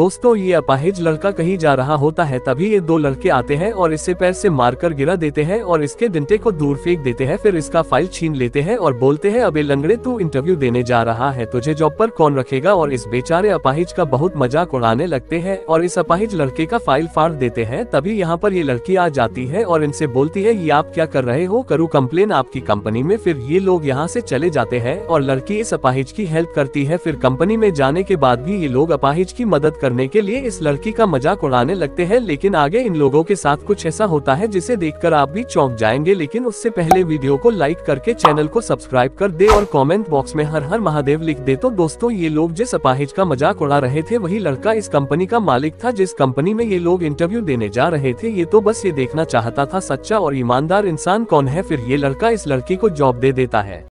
दोस्तों, ये अपाहिज लड़का कहीं जा रहा होता है, तभी ये दो लड़के आते हैं और इसे पैर से मारकर गिरा देते हैं और इसके डिंटे को दूर फेंक देते हैं, फिर इसका फ़ाइल छीन लेते हैं और बोलते हैं, अबे लंगड़े, तू इंटरव्यू देने जा रहा है, तुझे जॉब पर कौन रखेगा? और इस बेचारे अपाहिज का बहुत मज़ाक उड़ाने लगते हैं और इस अपाहिज लड़के का फ़ाइल फाड़ देते हैं, तभी यहाँ पर ये लड़की आ जाती है और इनसे बोलती है, ये आप क्या कर रहे हो? करूँ कम्प्लेन आपकी कंपनी में। फिर ये लोग यहाँ से चले जाते हैं और लड़की इस अपाहिज की हेल्प करती है, फिर कंपनी में जाने के बाद भी ये लोग अपाहिज की मदद करने के लिए इस लड़की का मज़ाक उड़ाने लगते हैं, लेकिन आगे इन लोगों के साथ कुछ ऐसा होता है जिसे देखकर आप भी चौंक जाएँगे। लेकिन उससे पहले वीडियो को लाइक करके चैनल को सब्सक्राइब कर दे और कमेंट बॉक्स में हर हर महादेव लिख दे। तो दोस्तों, ये लोग जिस अपाहिज का मज़ाक उड़ा रहे थे, वही लड़का इस कंपनी का मालिक था जिस कंपनी में ये लोग इंटरव्यू देने जा रहे थे। ये तो बस ये देखना चाहता था, सच्चा और ईमानदार इंसान कौन है, फिर ये लड़का इस लड़की को जॉब दे देता है।